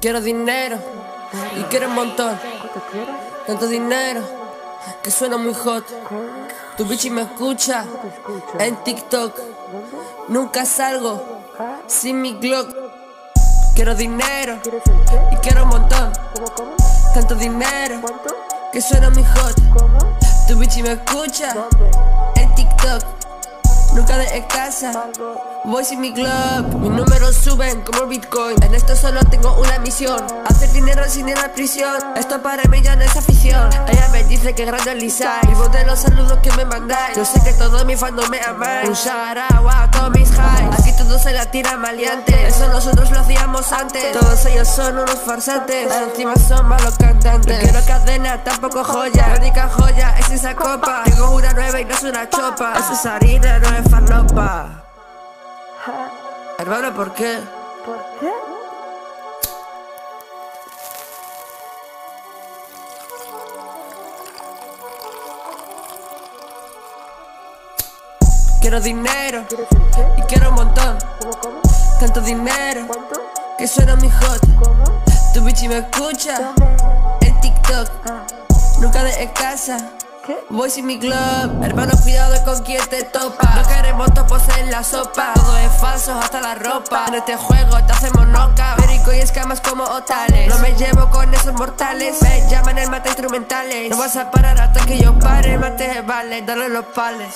Quiero dinero y quiero un montón. Tanto dinero que suena muy hot. Tu bichi me escucha en TikTok. Nunca salgo sin mi Glock. Quiero dinero y quiero un montón. Tanto dinero que suena muy hot. Tu bichi me escucha en TikTok. Nunca de casa. Voy sin mi club, mis números suben como Bitcoin. En esto solo tengo una misión: hacer dinero sin ir a prisión. Esto para mí ya no es afición. Ella me dice que grande Lisa. Vivo de los saludos que me mandáis. Yo sé que todo mi fandom me amáis. Un shout a todos mis highs. Aquí todo se la tira maleante. Eso nosotros lo hacíamos antes. Todos ellos son unos farsantes. Encima son malos cantantes. No quiero cadena, tampoco joya. La única joya es esa copa. Y no es una chopa. Eso es harina, no es farlopa. Hermano, ¿por qué? ¿Por qué? Quiero dinero y quiero un montón. ¿Cómo, cómo? Tanto dinero ¿Cuánto? que suena mi hot. ¿Cómo? Tu bichi me escucha ¿Dónde? en TikTok. Ah, Nunca de casa. ¿Qué? Voy sin mi club, hermano, cuidado con quien te topa. No queremos topos en la sopa, todo es falso, hasta la ropa. En este juego te hacemos noca, perico y escamas como otales. No me llevo con esos mortales, me llaman el mate instrumentales. No vas a parar hasta que yo pare, mate vale, dale los pales.